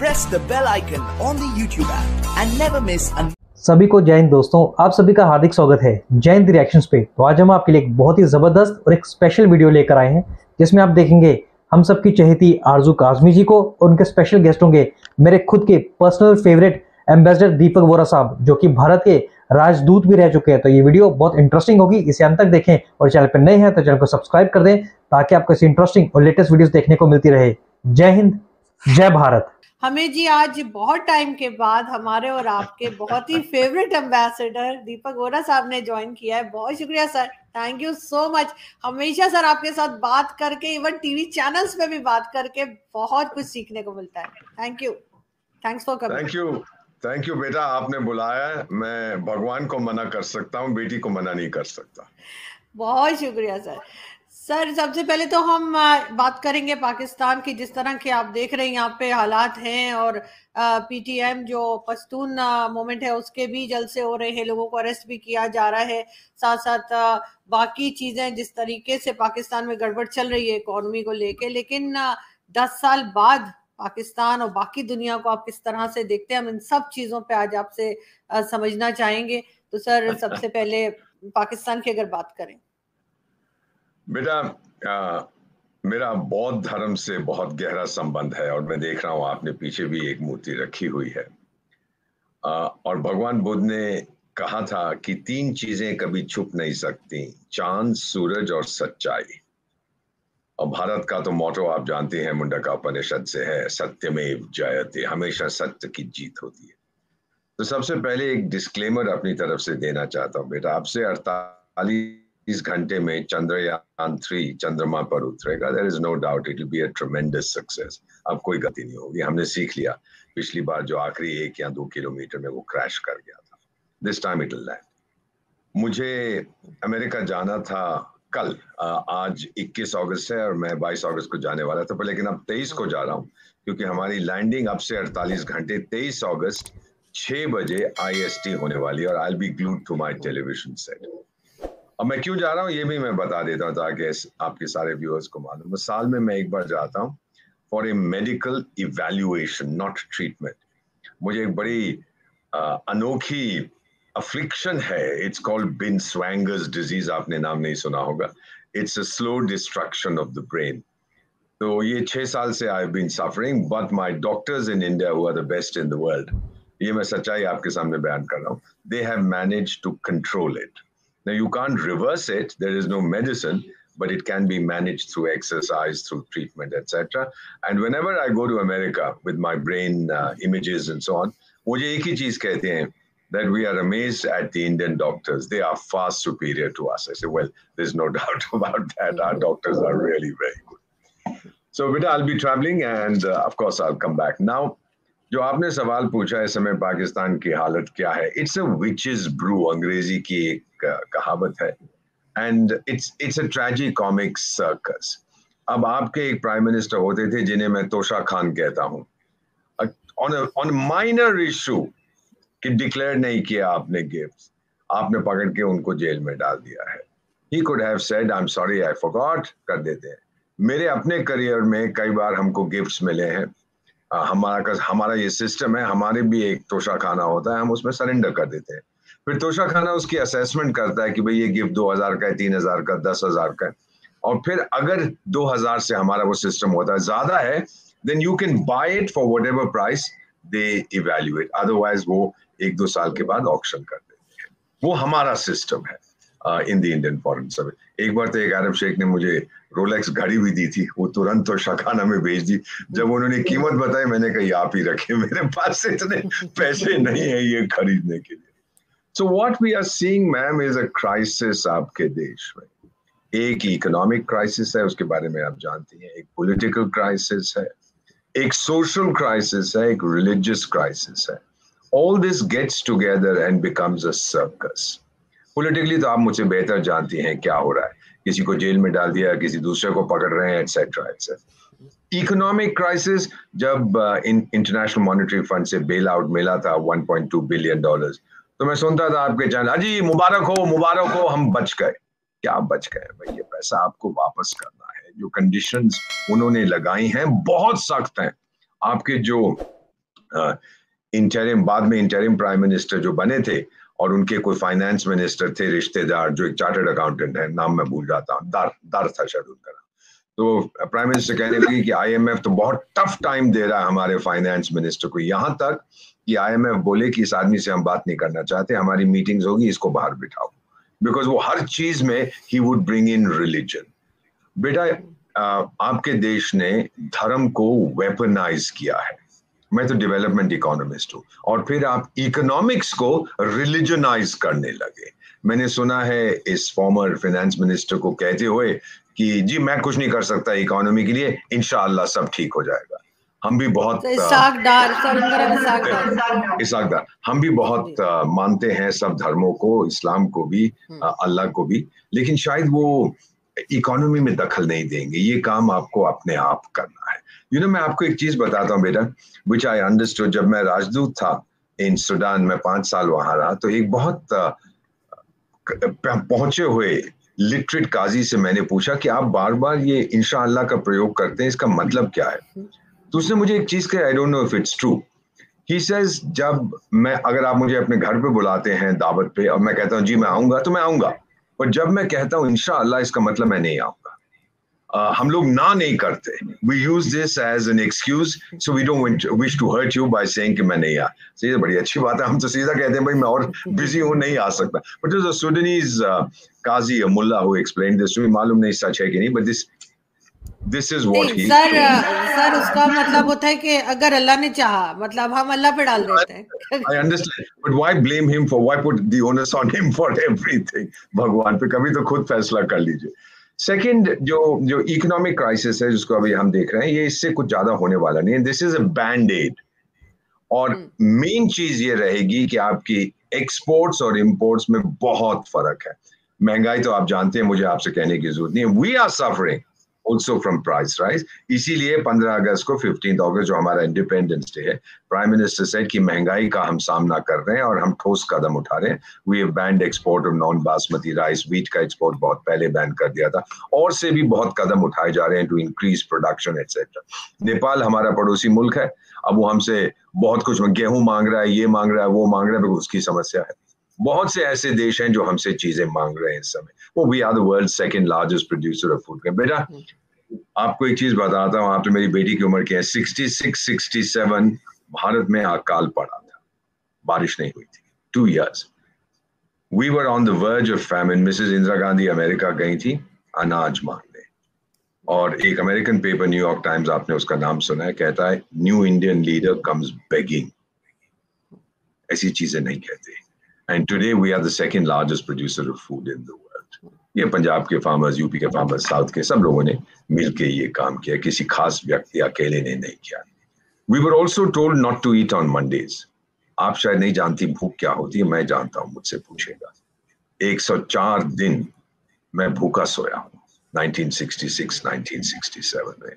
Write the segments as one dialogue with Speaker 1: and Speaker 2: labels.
Speaker 1: press the bell icon on the YouTube app and never miss
Speaker 2: सभी को जय हिंद दोस्तों, आप सभी का हार्दिक स्वागत है जय हिंद रिएक्शंस पे। तो आज हम आपके लिए एक बहुत ही ज़बरदस्त और एक स्पेशल वीडियो लेकर आए हैं, जिसमें आप देखेंगे हम सबकी चहेती आरज़ू काजमी जी को और उनके स्पेशल गेस्ट होंगे मेरे खुद के personal favourite ambassador Deepak Vora Sahab, जो कि भारत के राजदूत भी रह चुके हैं। तो ये वीडियो बहुत इंटरेस्टिंग होगी, इसे अंत तक देखें और चैनल पर नए हैं तो चैनल को सब्सक्राइब कर दें, ताकि आपको ऐसी इंटरेस्टिंग और लेटेस्ट वीडियोस देखने को मिलती रहे। जय हिंद, जय भारत।
Speaker 3: हमें जी आज बहुत टाइम के बाद हमारे और आपके बहुत ही फेवरेट एम्बेसडर दीपक वोरा साहब ने ज्वाइन किया है। बहुत शुक्रिया sir thank you so much हमेशा सर आपके साथ बात करके इवन टीवी चैनल्स पे भी बात करके बहुत कुछ सीखने को मिलता है। Thank you thanks for coming
Speaker 4: thank you thank you बेटा। आपने बुलाया मैं भगवान को मना कर सकता हूँ बेटी को मना नहीं कर सकता।
Speaker 3: बहुत शुक्रिया सर सर सबसे पहले तो हम बात करेंगे पाकिस्तान की जिस तरह के आप देख रहे हैं यहाँ पे हालात हैं और पीटीएम जो पश्तून मोमेंट है उसके भी जल्द से हो रहे हैं लोगों को अरेस्ट भी किया जा रहा है। साथ साथ बाकी चीज़ें जिस तरीके से पाकिस्तान में गड़बड़ चल रही है इकोनॉमी को लेके लेकिन दस साल बाद पाकिस्तान और बाकी दुनिया को आप किस तरह से देखते हैं हम इन सब चीज़ों पर आज आपसे समझना चाहेंगे। तो सर सबसे पहले पाकिस्तान की अगर बात करें।
Speaker 4: बेटा मेरा बौद्ध धर्म से बहुत गहरा संबंध है और मैं देख रहा हूँ आपने पीछे भी एक मूर्ति रखी हुई है। आ, और भगवान बुद्ध ने कहा था कि तीन चीज़ें कभी छुप नहीं सकती चाँद सूरज और सच्चाई। और भारत का तो मोटो आप जानते हैं मुंडका उपनिषद से है सत्यमेव जयते हमेशा सत्य की जीत होती है। तो सबसे पहले एक डिस्क्लेमर अपनी तरफ़ से देना चाहता हूँ। बेटा आपसे अड़तालीस इस घंटे में चंद्रयान थ्री, चंद्रमा पर उतरेगा। There is no doubt it be a tremendous success अब कोई गति नहीं होगी। हमने सीख लिया। पिछली बार जो आखिरी एक या दो किलोमीटर में वो क्रैश कर गया था। दिस टाइम इट लैंड मुझे अमेरिका जाना था कल। आज 21 अगस्त है और मैं 22 अगस्त को जाने वाला था, पर लेकिन अब 23 को जा रहा हूँ, क्योंकि हमारी लैंडिंग अब से 48 घंटे 23 अगस्त 6 बजे आईएसटी होने वाली है और I be glued to my television set अब मैं क्यों जा रहा हूँ ये भी मैं बता देता हूँ ताकि आपके सारे व्यूअर्स को मालूम साल में मैं एक बार जाता हूँ for a medical evaluation not treatment मुझे एक बड़ी आ, अनोखी अफ्लिक्शन है। It's called Binswanger's disease आपने नाम नहीं सुना होगा। It's a slow destruction of the brain तो ये छह साल से I been suffering but my doctors in India who are the best in the world ये मैं सच्चाई आपके सामने बयान कर रहा हूँ। They have manage to control it Now, you can't reverse it, there is no medicine, but it can be managed through exercise, through treatment, etc. And whenever I go to America with my brain uh, images and so on, मुझे एक ही चीज कहते हैं that we are amazed at the Indian doctors. They are far superior to us. I say, well, there's no doubt about that. Our doctors are really very good. So, Vita, I'll be traveling and uh, of course I'll come back. Now, जो आपने सवाल पूछा इस समय पाकिस्तान की हालत क्या है इट्स अ विचेस ब्रू अंग्रेज़ी की एक कहावत है। And it's it's a tragic comic circus अब आपके एक प्राइम मिनिस्टर होते थे, जिन्हें मैं तोशा खान कहता हूँ। ऑन ऑन माइनर इशू कि डिक्लेयर नहीं किया आपने गिफ्ट आपने पकड़ के उनको जेल में डाल दिया है। He could have said I am sorry I forgot कर देते हैं। मेरे अपने करियर में कई बार हमको गिफ्ट्स मिले हैं। हमारा का हमारा ये सिस्टम है, हमारे भी एक तोशा खाना होता है, हम उसमें सरेंडर कर देते हैं। फिर तोशा खाना उसकी असेसमेंट करता है कि भाई ये गिफ्ट दो हज़ार का है, तीन हज़ार का दस हज़ार का है। और फिर अगर दो हज़ार से हमारा वो सिस्टम होता है, ज़्यादा है then you can buy it for whatever price they evaluate otherwise वो एक दो साल के बाद ऑप्शन कर देते हैं। वो हमारा सिस्टम है। In the Indian foreign service एक बार तो एक अरब शेख ने मुझे रोलेक्स घड़ी भी दी थी, वो तुरंत तो शखाना में भेज दी। जब उन्होंने कीमत बताई, मैंने कही आप ही रखे, मेरे पास इतने पैसे नहीं है ये खरीदने के लिए. So what we are seeing ma'am is a crisis आपके देश में। एक इकोनॉमिक क्राइसिस है, उसके बारे में आप जानती हैं। एक पॉलिटिकल क्राइसिस है, एक सोशल क्राइसिस है, एक रिलीजियस क्राइसिस है। All this gets together and becomes a circus politically तो आप मुझसे बेहतर जानती हैं क्या हो रहा है। किसी को जेल में डाल दिया, किसी दूसरे को पकड़ रहे हैं एटसेट्रा एटसेट्रा इकोनॉमिक क्राइसिस जब इंटरनेशनल मॉनिटरी फंड से बेल आउट मिला था 1.2 बिलियन डॉलर्स तो मैं सुनता था आपके चैनल अजी, मुबारक हो मुबारक हो, हम बच गए। क्या बच गए भाई? ये पैसा आपको वापस करना है। जो कंडीशंस उन्होंने लगाई हैं, बहुत सख्त हैं। आपके जो इंटरिम बाद में इंटरिम प्राइम मिनिस्टर जो बने थे और उनके कोई फाइनेंस मिनिस्टर थे, रिश्तेदार, जो एक चार्टर्ड अकाउंटेंट है, नाम मैं भूल जाता हूँ, दार दार था शायद उनका नाम। तो प्राइम मिनिस्टर कहने लगी कि आईएमएफ तो बहुत टफ टाइम दे रहा है हमारे फाइनेंस मिनिस्टर को। यहाँ तक कि आईएमएफ बोले कि इस आदमी से हम बात नहीं करना चाहते, हमारी मीटिंग्स होगी, इसको बाहर बिठाओ। बिकॉज़ वो हर चीज़ में he would bring in religion बेटा आपके देश ने धर्म को वेपनाइज किया है। मैं तो डेवलपमेंट इकोनॉमिस्ट हूँ। और फिर आप इकोनॉमिक्स को रिलीजनाइज करने लगे। मैंने सुना है इस फॉर्मर फाइनेंस मिनिस्टर को कहते हुए कि जी मैं कुछ नहीं कर सकता इकोनॉमी के लिए इनशाला सब ठीक हो जाएगा। हम भी बहुत
Speaker 3: तो इसाकदार
Speaker 4: हम भी बहुत मानते हैं सब धर्मों को इस्लाम को भी हम्म। अल्लाह को भी। लेकिन शायद वो इकोनॉमी में दखल नहीं देंगे। ये काम आपको अपने आप करना है। यू नो मैं आपको एक चीज़ बताता हूँ बेटा विच आई अंडरस्टूड जब मैं राजदूत था इन सुडान में पाँच साल वहाँ रहा तो एक बहुत पहुँचे हुए लिटरेट काजी से मैंने पूछा कि आप बार बार ये इंशाअल्लाह का प्रयोग करते हैं, इसका मतलब क्या है? तो उसने मुझे एक चीज़ कही I don't know if it's true he says जब मैं, अगर आप मुझे अपने घर पे बुलाते हैं दावत पे, और मैं कहता हूँ, जी, मैं आऊँगा तो मैं आऊँगा। और जब मैं कहता हूँ, इंशाअल्लाह, इसका मतलब मैं नहीं आऊँगा। Uh, हम लोग ना नहीं करते। We use this as an excuse so we don't wish to hurt you by saying कि मैं नहीं आ सही बड़ी अच्छी बात है। हम तो सीधा कहते हैं भाई मैं और बिज़ी हूँ नहीं आ सकता। बट इज़ अ सुडनीज काजी मुल्ला हु एक्सप्लेन दिस मालूम नहीं सच है कि नहीं but this this is what he
Speaker 3: sir sir उसका मतलब होता है कि अगर अल्लाह ने चाहा मतलब हम अल्लाह पे डाल देते हैं।
Speaker 4: I understand but why blame him for why put the onus on him for everything भगवान पे कभी तो खुद फैसला कर लीजिए। सेकंड जो जो इकोनॉमिक क्राइसिस है जिसको अभी हम देख रहे हैं ये इससे कुछ ज़्यादा होने वाला नहीं है। This is a band aid और मेन हम्म। चीज़ ये रहेगी कि आपकी एक्सपोर्ट्स और इम्पोर्ट्स में बहुत फ़र्क है। महँगाई तो आप जानते हैं मुझे आपसे कहने की ज़रूरत नहीं है। We are suffering also from price rise इसीलिए 15 अगस्त को 15 अगस्त जो हमारा इंडिपेंडेंस डे है प्राइम मिनिस्टर से कि महँगाई का हम सामना कर रहे हैं और हम ठोस कदम उठा रहे हैं। We banned export of non basmati rice wheat का एक्सपोर्ट बहुत पहले बैन कर दिया था। और से भी बहुत कदम उठाए जा रहे हैं to increase production etcetera Nepal हमारा पड़ोसी मुल्क है। अब वो हमसे बहुत कुछ गेहूँ मांग रहा है, ये मांग रहा है, वो मांग रहा है उसकी समस्या है। बहुत से ऐसे देश हैं जो हमसे चीज़ें मांग रहे हैं इस समय। वो we are the world second largest producer of food बेटा, आपको एक चीज़ बताता हूँ, आप तो मेरी बेटी की उम्र की है। Sixty six sixty seven Bharat में अकाल पड़ा था। बारिश नहीं हुई थी। Two years we were on the verge of famine Mrs Indira Gandhi America गई थी, अनाज मांगने। और एक अमेरिकन पेपर न्यूयॉर्क टाइम्स आपने उसका नाम सुना है, कहता है new Indian leader comes begging ऐसी चीज़ें नहीं कहते। And today we are the second largest producer of food in the world ये पंजाब के फार्मर्स यूपी के फार्मर्स साउथ के सब लोगों ने मिलके ये काम किया, किसी खास व्यक्ति अकेले ने नहीं किया। We were also told not to eat on Mondays आप शायद नहीं जानती भूख क्या होती है, मैं जानता हूँ, मुझसे पूछेगा। 104 दिन मैं भूखा सोया हूँ 1966 1967 में।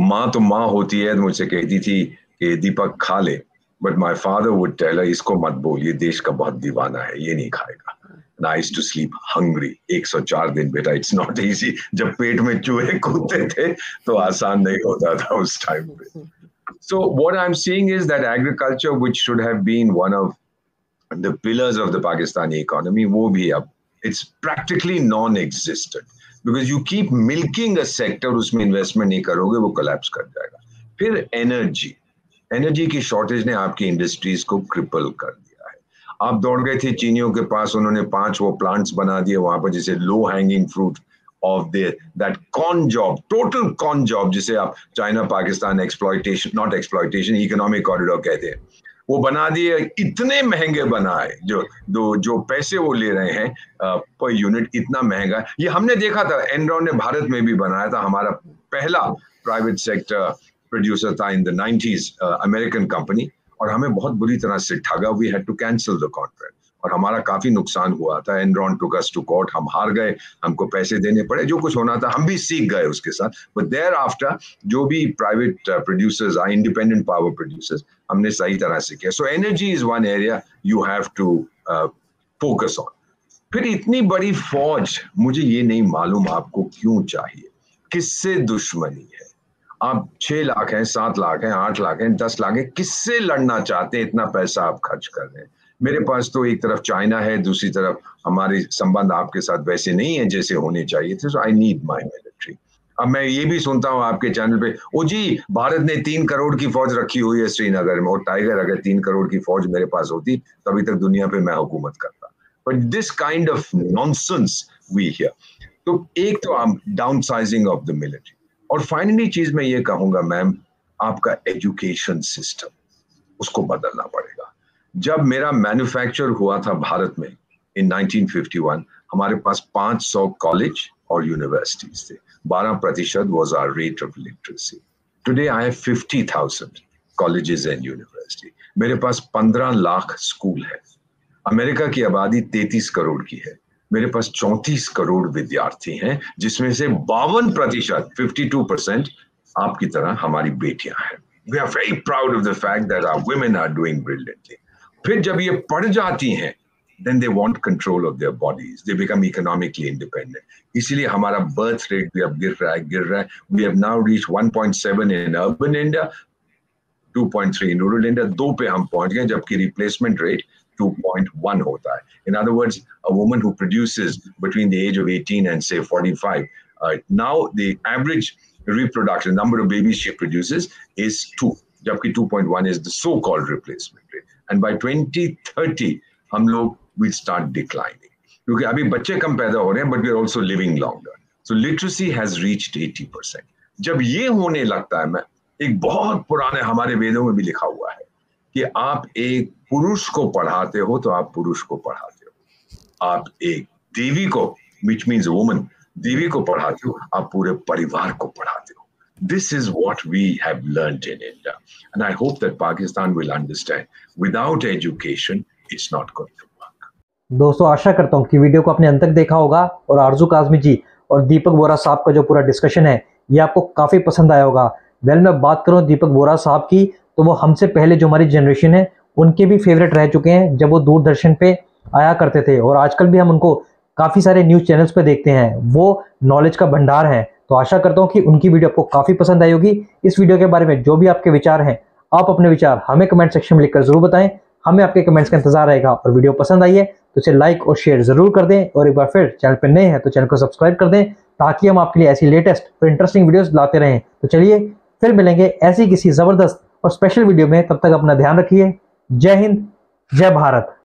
Speaker 4: माँ तो माँ होती है, मुझसे कहती थी कि दीपक खा ले। But my father would tell her इसको मत बोल, ये देश का बहुत दीवाना है, ये नहीं खाएगा। नाइस टू स्लीप हंग्री 104 दिन बेटा इट्स नॉट इजी जब पेट में चूहे कूदते थे तो आसान नहीं होता था उस टाइम पे। So what I am seeing is that agriculture which should है pillars of the Pakistani economy वो भी अब it's practically non existed because you keep milking a sector उसमें इन्वेस्टमेंट नहीं करोगे, वो कलेप्स कर जाएगा। फिर एनर्जी एनर्जी की शॉर्टेज ने आपकी इंडस्ट्रीज़ को क्रिपल कर दिया है। आप दौड़ गए थे चीनियों के पास, उन्होंने पाँच वो प्लांट्स बना दिए, वहाँ पर जिसे low hanging fruit of that con job total con job जिसे आप China Pakistan exploitation not exploitation economic corridor कहते हैं। वो बना दिए, इतने महँगे बनाए, जो दो जो पैसे वो ले रहे हैं पर यूनिट इतना महँगा। ये हमने देखा था एनरॉन ने भारत में भी बनाया था, हमारा पहला प्राइवेट सेक्टर प्रोड्यूसर था in the nineties American company और हमें बहुत बुरी तरह से ठगा। We had to cancel the contract और हमारा काफ़ी नुकसान हुआ था। Enron took us to court हम हार गए। हमको पैसे देने पड़े। जो कुछ होना था, हम भी सीख गए उसके साथ। बट देयर आफ्टर जो भी प्राइवेट प्रोड्यूसर्स आए इंडिपेंडेंट पावर प्रोड्यूसर्स हमने सही तरह से किया। So energy is one area you have to focus on फिर इतनी बड़ी फौज, मुझे ये नहीं मालूम आपको क्यों चाहिए। किससे दुश्मनी है? आप छह लाख हैं, सात लाख हैं, आठ लाख हैं, दस लाख हैं, किससे लड़ना चाहते हैं, इतना पैसा आप खर्च कर रहे हैं? मेरे पास तो एक तरफ़ चाइना है, दूसरी तरफ़ हमारे संबंध आपके साथ वैसे नहीं है जैसे होने चाहिए थे सो आई नीड माई मिलिट्री अब मैं ये भी सुनता हूँ आपके चैनल पे, ओ जी, भारत ने तीन करोड़ की फौज रखी हुई है श्रीनगर में, और टाइगर अगर तीन करोड़ की फौज मेरे पास होती तो अभी तक दुनिया पे मैं हुकूमत करता। But this kind of nonsense we hear तो एक तो down sizing of the military और फाइनली चीज़ मैं ये कहूँगा मैम आपका एजुकेशन सिस्टम उसको बदलना पड़ेगा। जब मेरा मैन्युफैक्चर हुआ था भारत में इन 1951 हमारे पास 500 कॉलेज और यूनिवर्सिटीज थे। 12 प्रतिशत was our rate of literacy today I have 50,000 colleges and university मेरे पास 15 लाख स्कूल है। अमेरिका की आबादी 33 करोड़ की है। मेरे पास 34 करोड़ विद्यार्थी हैं जिसमें से बावन प्रतिशत 52 परसेंट आपकी तरह हमारी बेटियाँ हैं we are very proud of the fact that our women are doing brilliantly फिर जब ये पढ़ जाती हैं then they want control of their bodies. They become economically independent. इसीलिए हमारा birth rate भी अब गिर रहा है गिर रहा है. We have now reached 1.7 in urban India, 2.3 in rural India. दो पे हम पहुँच गए जबकि replacement rate 2.1 होता है. In other words, a woman who produces between the age of 18 and say 45, uh, now the average reproduction number of babies she produces is 2. जबकि 2.1 is the so-called replacement rate. And by 2030, हम लोग will start declining. क्योंकि अभी बच्चे कम पैदा हो रहे हैं but we are also living longer so literacy has reached 80 percent जब ये होने लगता है मैं एक बहुत पुराने हमारे वेदों में भी लिखा हुआ है कि आप एक पुरुष को पढ़ाते हो तो आप पुरुष को पढ़ाते हो आप एक देवी को विच मीन्स वुमन देवी को पढ़ाते हो आप पूरे परिवार को पढ़ाते हो this is what we have learned in India. And I hope that Pakistan will understand without education, it's not going to work.
Speaker 2: दोस्तों आशा करता हूँ कि वीडियो को आपने अंत तक देखा होगा और आरज़ू काजमी जी और दीपक बोरा साहब का जो पूरा डिस्कशन है ये आपको काफ़ी पसंद आया होगा वेल मैं बात करूँ दीपक बोरा साहब की तो वो हमसे पहले जो हमारी जनरेशन है, उनके भी फेवरेट रह चुके हैं, जब वो दूरदर्शन पे आया करते थे। और आजकल भी हम उनको काफ़ी सारे न्यूज़ चैनल्स पे देखते हैं। वो नॉलेज का भंडार है। तो आशा करता हूँ कि उनकी वीडियो आपको काफ़ी पसंद आई होगी। इस वीडियो के बारे में जो भी आपके विचार हैं, आप अपने विचार हमें कमेंट सेक्शन में लिखकर ज़रूर बताएँ। हमें आपके कमेंट्स का इंतज़ार रहेगा और वीडियो पसंद आई है तो इसे लाइक और शेयर ज़रूर कर दें। और एक बार फिर चैनल पर नए हैं तो चैनल को सब्सक्राइब कर दें, ताकि हम आपके लिए ऐसी लेटेस्ट और इंटरेस्टिंग वीडियोस लाते रहें। तो चलिए, फिर मिलेंगे ऐसी किसी ज़बरदस्त और स्पेशल वीडियो में तब तक अपना ध्यान रखिए। जय हिंद जय भारत।